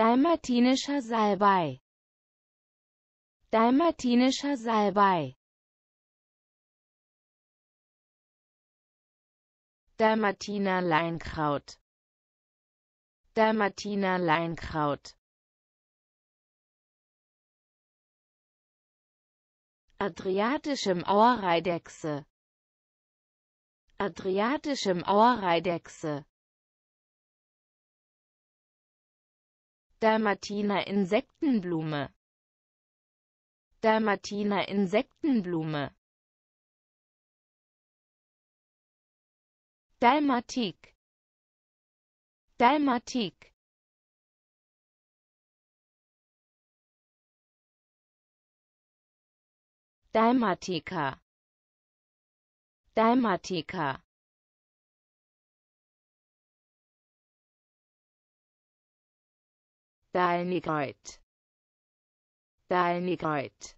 Dalmatinischer Salbei. Dalmatinischer Salbei. Dalmatiner Leinkraut. Dalmatiner Leinkraut. Adriatischem Auereidechse Adriatischem Auereidechse Dalmatiner Insektenblume. Dalmatiner Insektenblume. Dalmatik. Dalmatik. Dalmatiker Dalmatiker Dynamite. Dynamite.